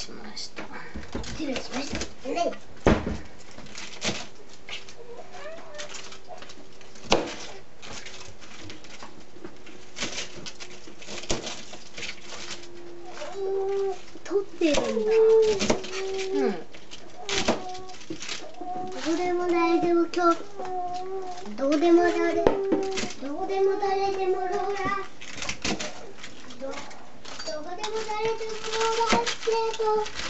しました失礼しました。ね。撮ってるんだ。うんどうでも大丈夫今日。どうでも大。そ。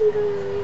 Bye.